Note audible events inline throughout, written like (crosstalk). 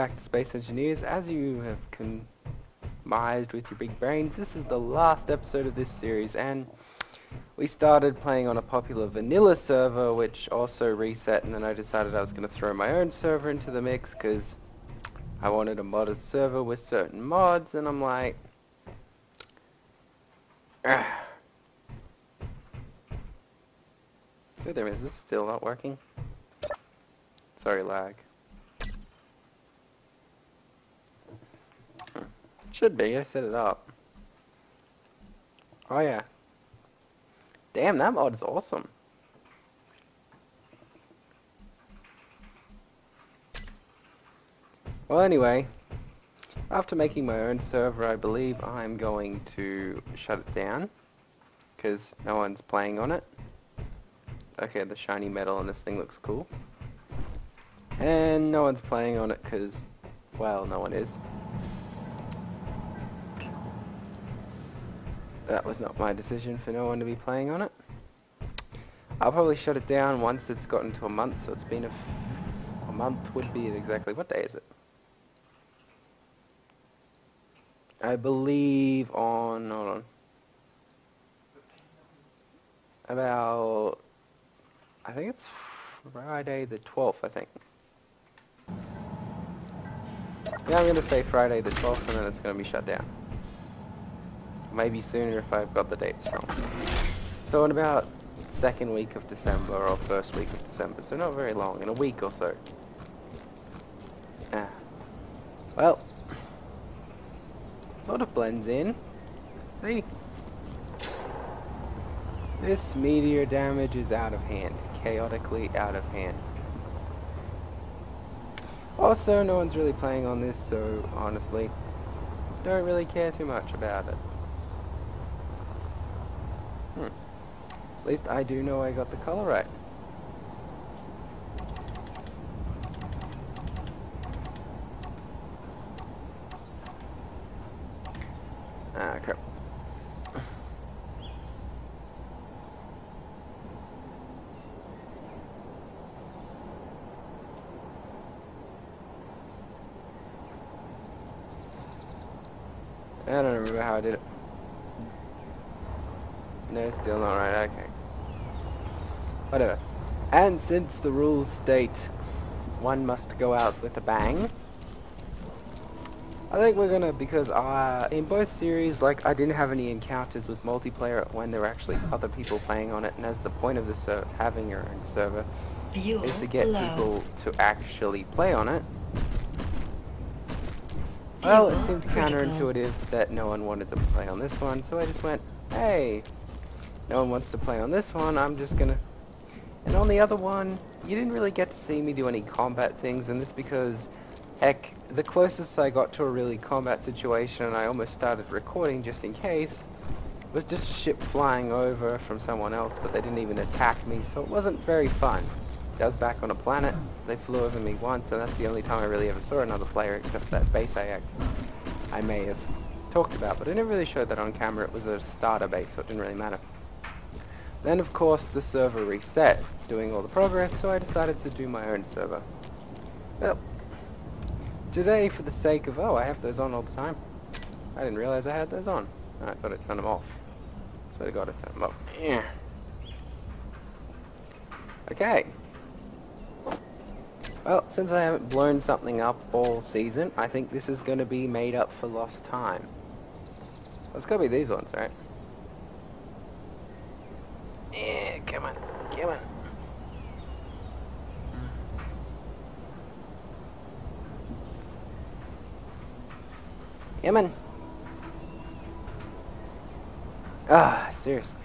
back to Space Engineers. As you have conmised with your big brains, this is the last episode of this series, and we started playing on a popular vanilla server, which also reset, and then I decided I was going to throw my own server into the mix, because I wanted a modded server with certain mods, and I'm like... Ah. Good, there is this still not working? Sorry, lag. Should be, I set it up. Oh yeah. Damn, that mod is awesome. Well anyway, after making my own server, I believe I'm going to shut it down. Because no one's playing on it. Okay, the shiny metal on this thing looks cool. And no one's playing on it because, well, no one is. That was not my decision for no one to be playing on it. I'll probably shut it down once it's gotten to a month, so it's been a, month would be exactly, what day is it? I believe on, hold on, about, I think it's Friday the 12th, I think. Yeah, I'm going to say Friday the 12th and then it's going to be shut down. Maybe sooner if I've got the dates wrong. So in about second week of December or first week of December, so not very long, in a week or so. Ah. Well, sort of blends in. See? This meteor damage is out of hand. Chaotically out of hand. Also, no one's really playing on this, so honestly, don't really care too much about it. Hmm. At least I do know I got the color right. Ah, crap. I don't remember how I did it. No, still not right, okay. Whatever. And since the rules state one must go out with a bang, I think we're gonna, because uh, in both series, like, I didn't have any encounters with multiplayer when there were actually other people playing on it, and as the point of the having your own server is to get low. people to actually play on it, well, it seemed critical. counterintuitive that no one wanted to play on this one, so I just went, hey, no one wants to play on this one, I'm just gonna... And on the other one, you didn't really get to see me do any combat things, and this because, heck, the closest I got to a really combat situation, and I almost started recording just in case, was just a ship flying over from someone else, but they didn't even attack me, so it wasn't very fun. I was back on a planet, they flew over me once, and that's the only time I really ever saw another player except for that base I, I may have talked about, but I never really showed that on camera, it was a starter base, so it didn't really matter. Then of course the server reset, doing all the progress, so I decided to do my own server. Well, today for the sake of, oh I have those on all the time. I didn't realize I had those on. I thought I'd turn them off. So I gotta turn them off. Yeah. Okay. Well, since I haven't blown something up all season, I think this is gonna be made up for lost time. It's gotta be these ones, right? Yeah, come on, come on. On. Ah, seriously.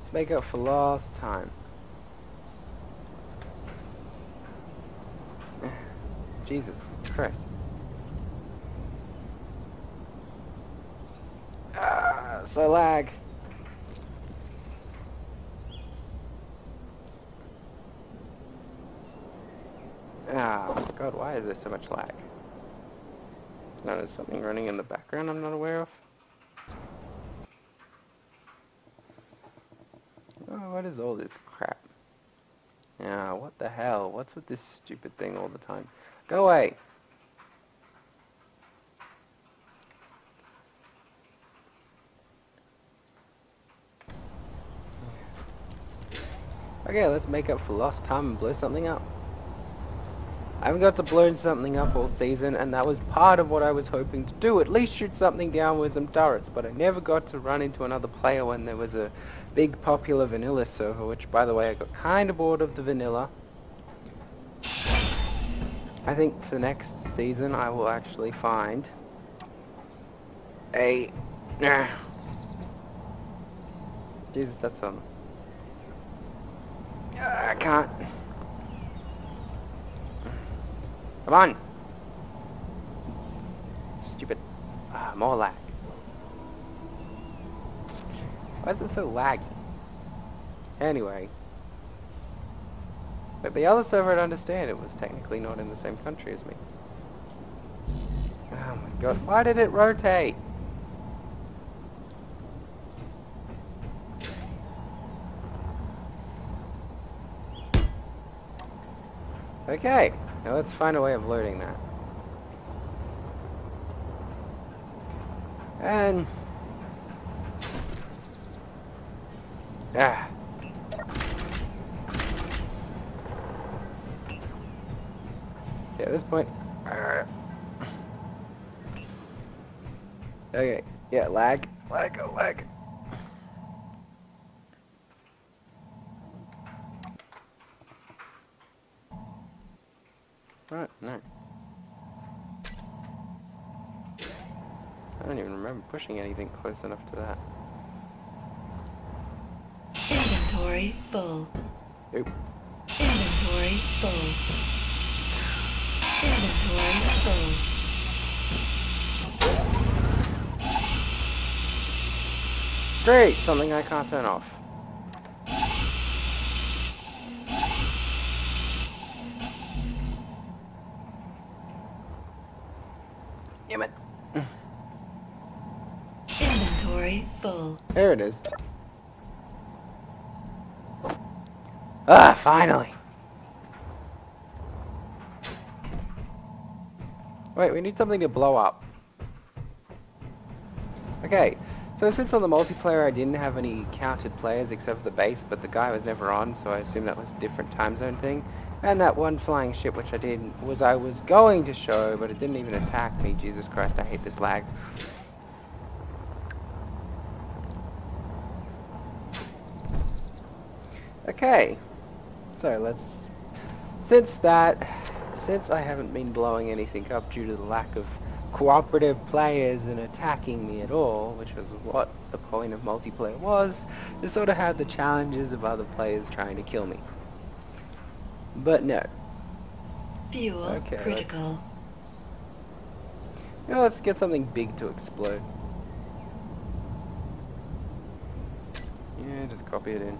Let's make up for lost time. (sighs) Jesus Christ. Ah, so lag. Ah, God, why is there so much lag? Now there's something running in the background I'm not aware of. Oh, what is all this crap? Yeah, what the hell? What's with this stupid thing all the time? Go away. Okay, let's make up for lost time and blow something up. I haven't got to blow something up all season, and that was part of what I was hoping to do. At least shoot something down with some turrets, but I never got to run into another player when there was a big popular vanilla server, which, by the way, I got kind of bored of the vanilla. I think for next season I will actually find a... Jesus, that's some... I can't... Come on! Stupid. Ah, more lag. Why is it so laggy? Anyway. But the other server I'd understand it was technically not in the same country as me. Oh my god, why did it rotate? Okay, now let's find a way of loading that. And... Ah. Yeah, at this point... Okay, yeah, lag, lag, oh, lag. Right, no. I don't even remember pushing anything close enough to that. Inventory full. Oop. Inventory full. Inventory full. Great! Something I can't turn off. Damn it. Inventory full. There it is. Ah, finally! Wait, we need something to blow up. Okay, so since on the multiplayer I didn't have any counted players except for the base, but the guy was never on, so I assume that was a different time zone thing. And that one flying ship which I did was I was going to show, but it didn't even attack me. Jesus Christ, I hate this lag. Okay, so let's, since that, since I haven't been blowing anything up due to the lack of cooperative players and attacking me at all, which was what the point of multiplayer was, to sort of have the challenges of other players trying to kill me. But no. Fuel Okay, let's- critical. You know, let's get something big to explode. Yeah, just copy it in.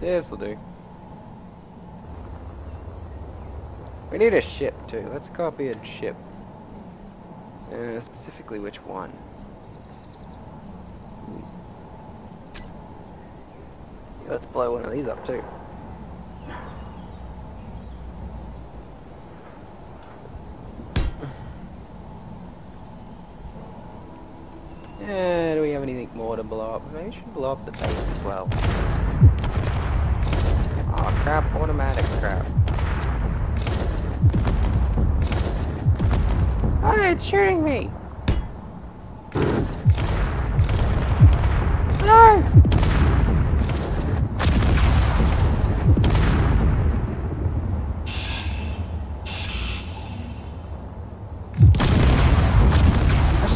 This'll do. We need a ship too. Let's copy a ship. Uh, specifically which one? Yeah, let's blow one of these up too. Yeah, do we have anything more to blow up? Maybe we should blow up the base as well. Oh crap, automatic crap. Oh, it's shooting me! No!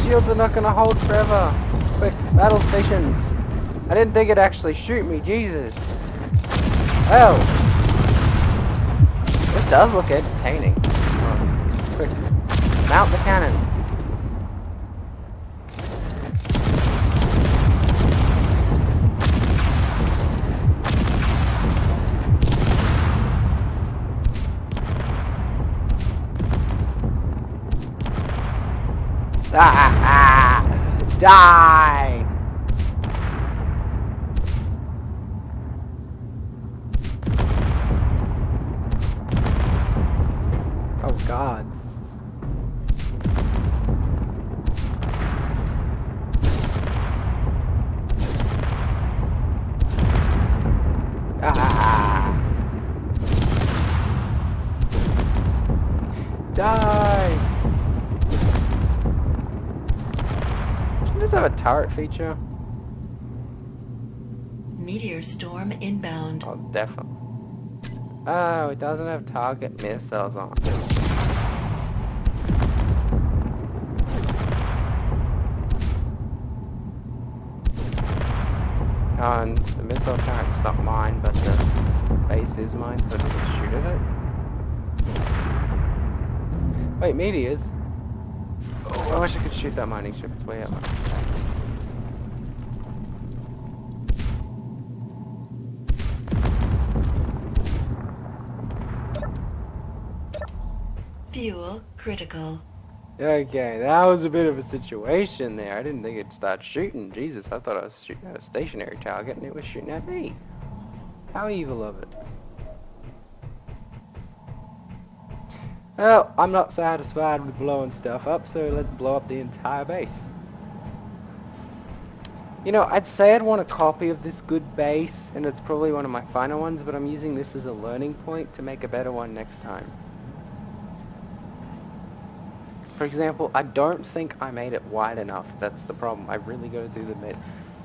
Shields are not gonna hold forever. Quick, battle stations. I didn't think it'd actually shoot me, Jesus. Oh. This does look entertaining. Mount the cannon. Ah, die! God. Ah! Die! Does this have a turret feature? Meteor storm inbound. Oh, definitely. Oh, it doesn't have target missiles on it. Oh, and the missile turret's not mine, but the base is mine, so I can shoot at it. Wait, meteors? Oh, I wish I could shoot that mining ship, it's way up. Fuel critical. Okay, that was a bit of a situation there. I didn't think it'd start shooting. Jesus, I thought I was shooting at a stationary target and it was shooting at me. How evil of it. Well, I'm not satisfied with blowing stuff up, so let's blow up the entire base. You know, I'd say I'd want a copy of this good base, and it's probably one of my final ones, but I'm using this as a learning point to make a better one next time. For example, I don't think I made it wide enough. That's the problem. I really got to do the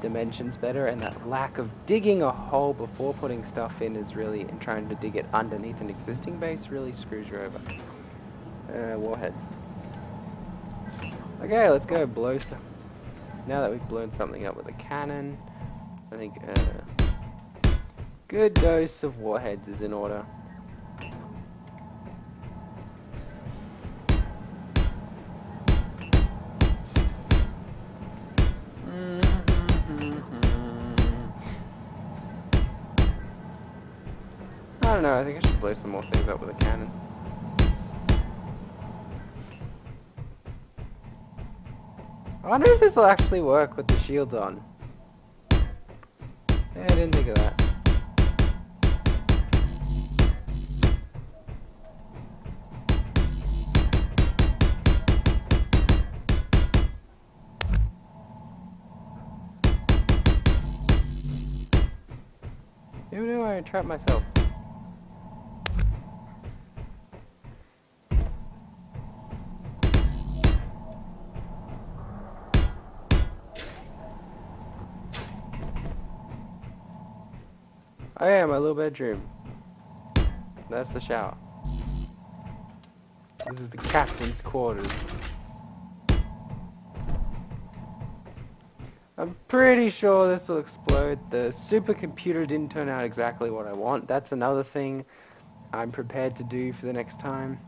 dimensions better, and that lack of digging a hole before putting stuff in is really, and trying to dig it underneath an existing base really screws you over. Uh, warheads. Okay, let's go blow some. Now that we've blown something up with a cannon, I think uh, good dose of warheads is in order. I don't know, I think I should blow some more things up with a cannon. I wonder if this will actually work with the shield on. Yeah, I didn't think of that. Who knew I trapped myself? Bedroom. That's the shower. This is the captain's quarters. I'm pretty sure this will explode. The supercomputer didn't turn out exactly what I want. That's another thing I'm prepared to do for the next time.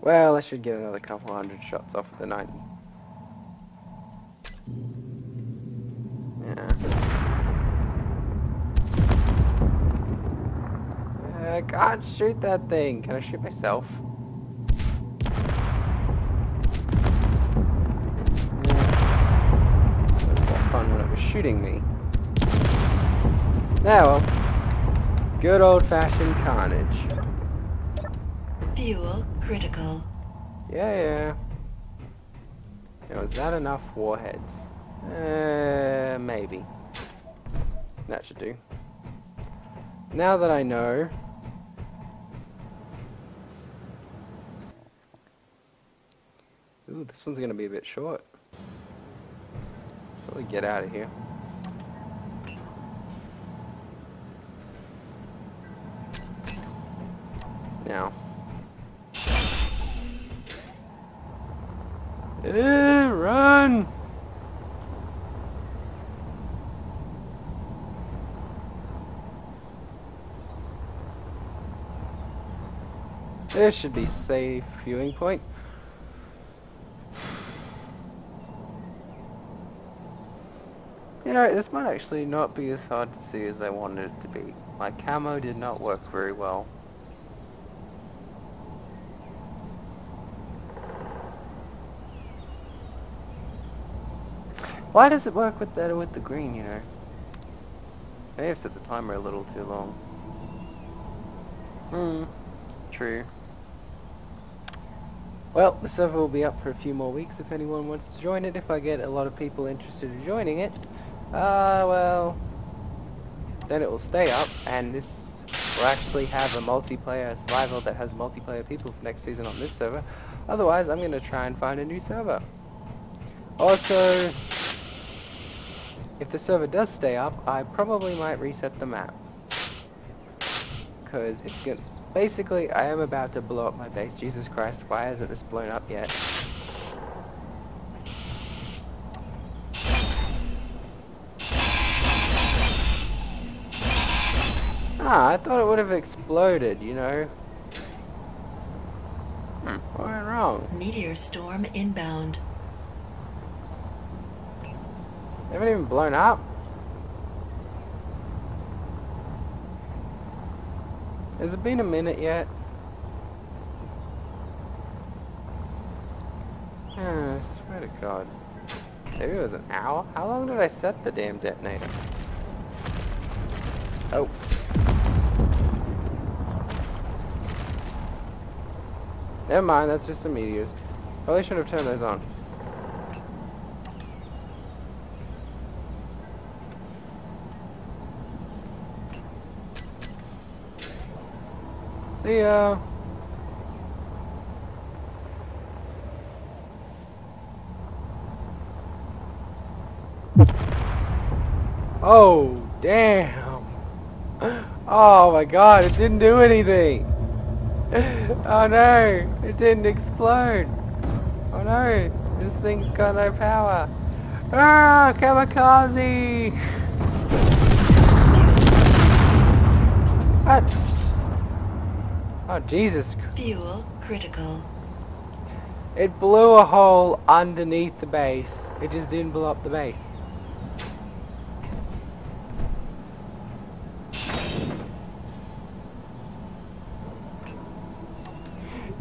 Well, I should get another couple hundred shots off of the 90. I can't shoot that thing. Can I shoot myself? Yeah. It was more fun when it was shooting me. Now, well, good old-fashioned carnage. Fuel critical. Yeah, yeah. Now, is that enough warheads? Uh, maybe. That should do. Now that I know Ooh, this one's gonna be a bit short. Probably get out of here. Now. Eh, run! This should be safe viewing point. Know, this might actually not be as hard to see as I wanted it to be. My camo did not work very well. Why does it work with better with the green, you know? I may have set the timer a little too long. Hmm. true. Well, the server will be up for a few more weeks if anyone wants to join it. If I get a lot of people interested in joining it, uh, well, then it will stay up, and this will actually have a multiplayer survival that has multiplayer people for next season on this server. Otherwise, I'm going to try and find a new server. Also, if the server does stay up, I probably might reset the map. Because it's good. Basically, I am about to blow up my base. Jesus Christ, why hasn't this blown up yet? Ah, I thought it would have exploded, you know? Hmm, what went wrong? Meteor storm inbound. They haven't even blown up? Has it been a minute yet? Oh, (sighs) I swear to God. Maybe it was an hour? How long did I set the damn detonator? Oh. Never mind, that's just the meteors. Probably should have turned those on. See ya. Oh, damn. (gasps) Oh my god, it didn't do anything. (laughs) Oh no, it didn't explode. Oh no, this thing's got no power. Ah, kamikaze! What? Oh, Jesus. Fuel critical. It blew a hole underneath the base. It just didn't blow up the base.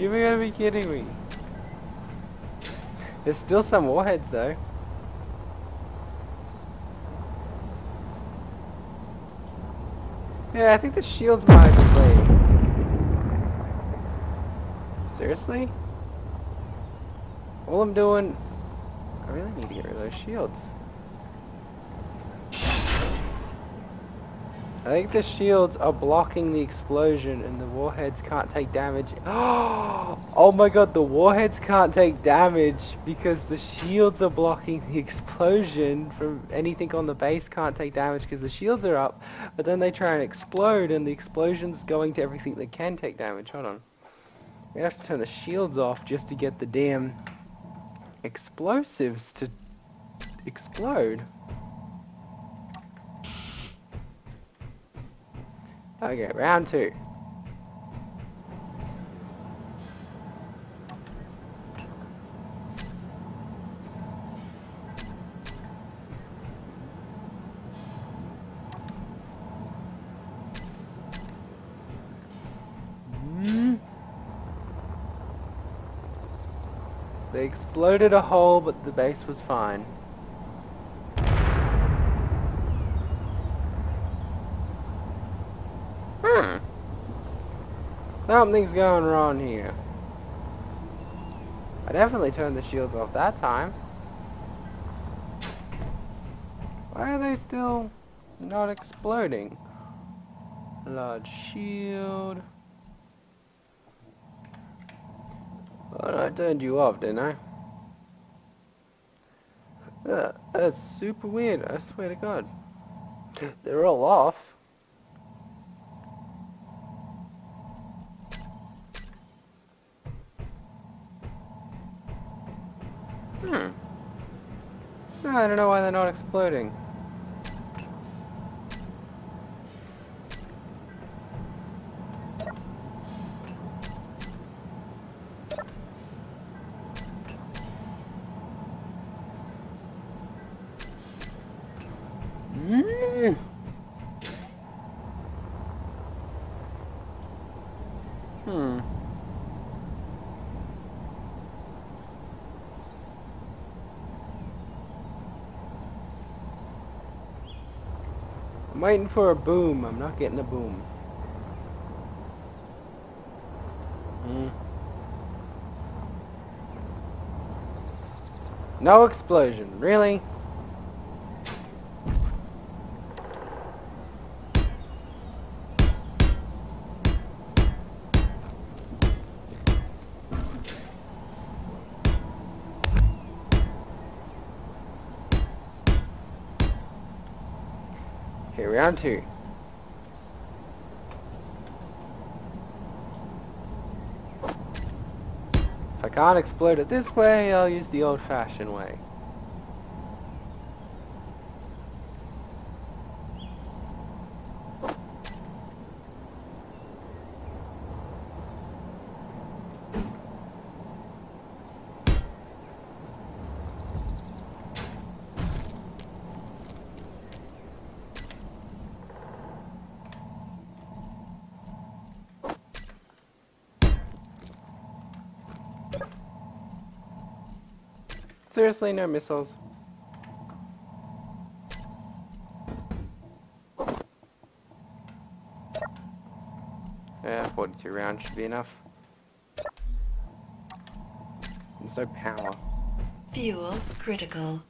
You gotta be kidding me. There's still some warheads though. Yeah, I think the shields might explode. Seriously? All I'm doing... I really need to get rid of those shields. I think the shields are blocking the explosion and the warheads can't take damage. (gasps) Oh my god, the warheads can't take damage because the shields are blocking the explosion from anything on the base can't take damage because the shields are up, but then they try and explode and the explosion's going to everything that can take damage. Hold on. We have to turn the shields off just to get the damn explosives to explode. Okay, round two. They exploded a hole, but the base was fine. Hmm. Something's going wrong here. I definitely turned the shields off that time. Why are they still not exploding? Large shield. Well, I turned you off, didn't I? Uh, that's super weird, I swear to god. (laughs) They're all off. Hmm. I don't know why they're not exploding. Mm. Hmm. I'm waiting for a boom. I'm not getting a boom. Hmm. No explosion, really? Two. If I can't explode it this way, I'll use the old-fashioned way. Seriously, no missiles. Yeah, 42 rounds should be enough. There's no power. Fuel critical.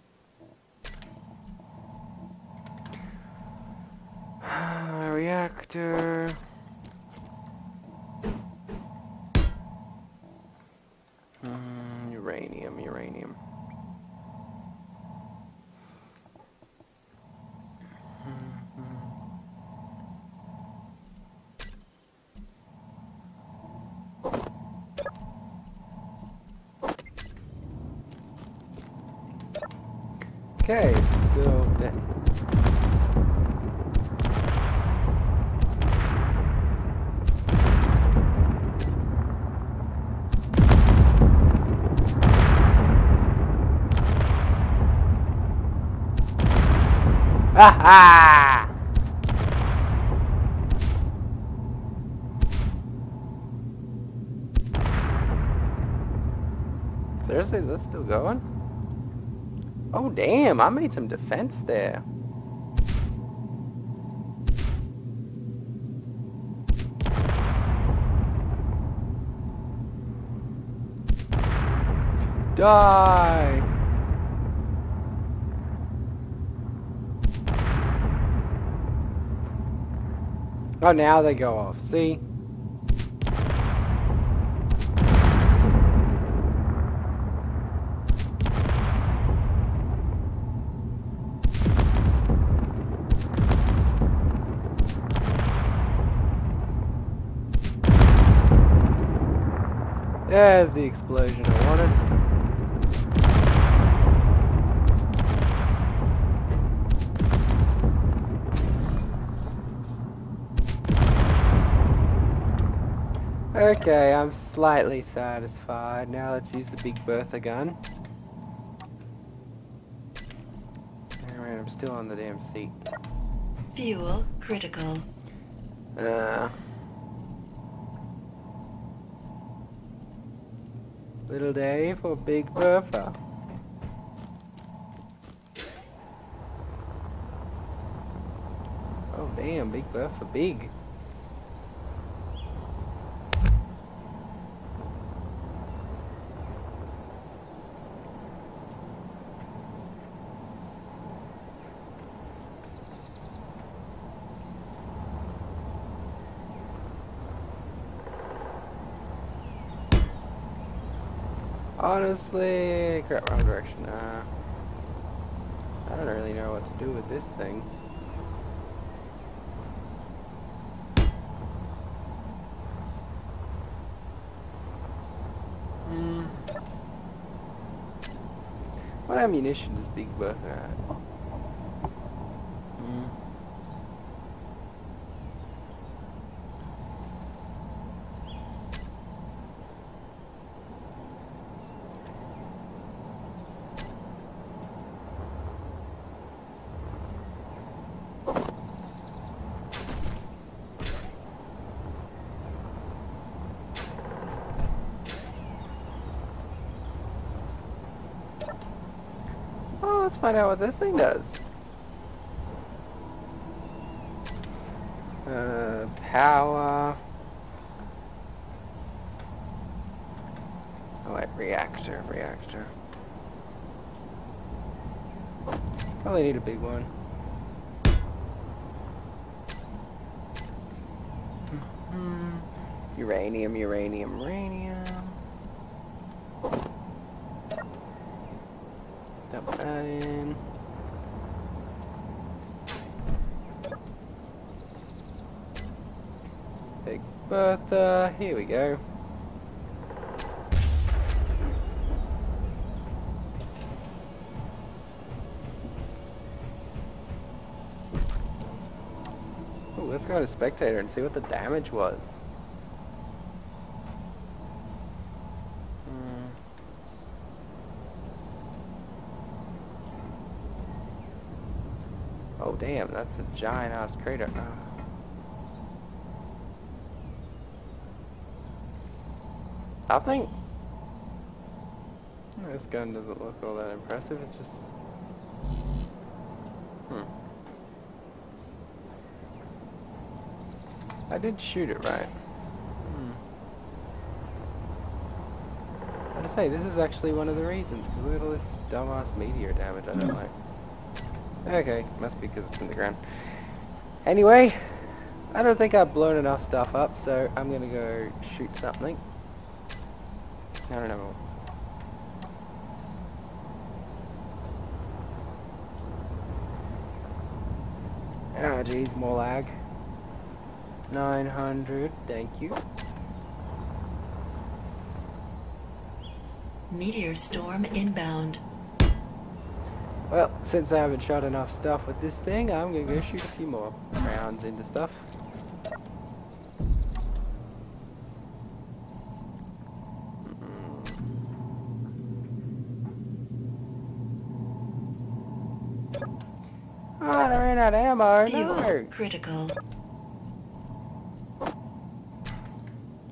Reactor. Hmm, uranium, uranium. Okay, go then. Ah Seriously, is that still going? Damn, I made some defense there. Die! Oh, now they go off. See? There's the explosion I wanted. Okay, I'm slightly satisfied. Now let's use the Big Bertha gun. Alright, I'm still on the damn seat. Fuel critical. Uh, little day for Big Bertha. Oh damn, Big Bertha, big. Honestly, crap, wrong direction. Uh, I don't really know what to do with this thing. Hmm. What ammunition does Big Bertha have? Let's find out what this thing does. Uh, power. Wait, reactor, reactor. Probably need a big one. Mhm. Uranium, uranium, uranium. Dump that in. Big Bertha, here we go. Ooh, let's go to spectator and see what the damage was. Oh damn, that's a giant ass crater. I think This gun doesn't look all that impressive, it's just... Hmm. I did shoot it right. Hmm. I to say, this is actually one of the reasons, because look at all this dumbass meteor damage I don't like. Okay, must be because it's in the ground. Anyway, I don't think I've blown enough stuff up, so I'm gonna go shoot something. I don't know. Ah, geez, more lag. 900, thank you. Meteor storm inbound. Well, since I haven't shot enough stuff with this thing, I'm gonna go shoot a few more rounds into stuff. Oh, I ran out of ammo. No! critical.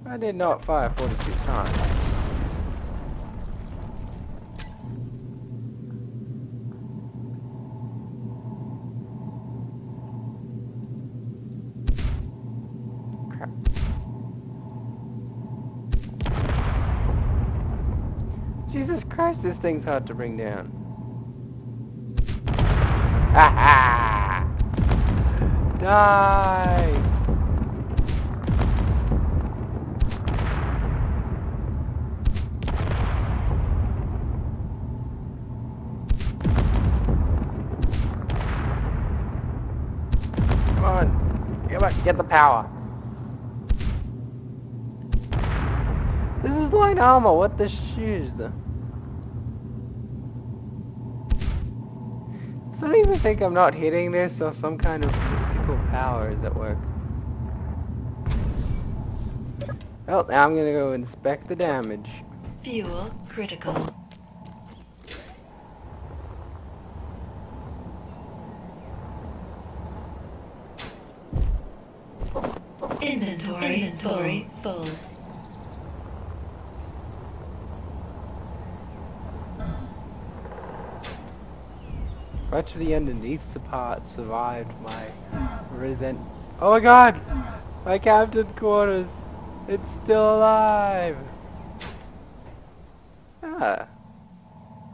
I did not fire 42 times. Jesus Christ, this thing's hard to bring down. Ha (laughs) ha! Die! Come on. Get the power. This is light armor, what the shoes? So I don't even think I'm not hitting this or some kind of mystical power is at work. Well, now I'm gonna go inspect the damage. Fuel critical. Inventory, Inventory full. Right to the underneath the part survived my resent. Oh my god! My captain's quarters! It's still alive! Ah.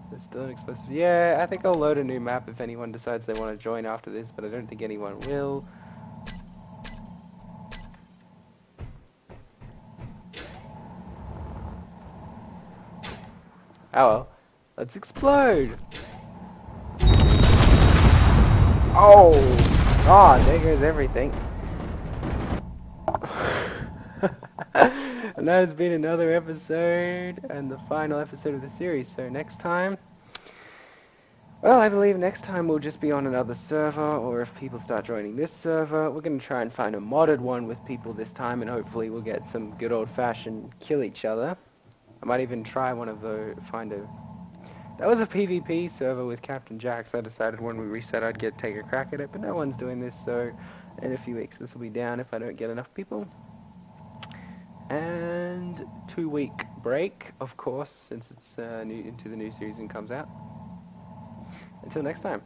There's still an explosive. Yeah, I think I'll load a new map if anyone decides they want to join after this, but I don't think anyone will. Oh well. Let's explode! Oh! God, there goes everything. and that has been another episode, and the final episode of the series. So next time, well, I believe next time we'll just be on another server, or if people start joining this server, we're going to try and find a modded one with people this time, and hopefully we'll get some good old-fashioned kill each other. I might even try one of the, find a that was a PvP server with Captain Jax. I decided when we reset I'd get take a crack at it, but no one's doing this, so in a few weeks this will be down if I don't get enough people. And two week break, of course, since it's uh, new into the new season comes out. Until next time.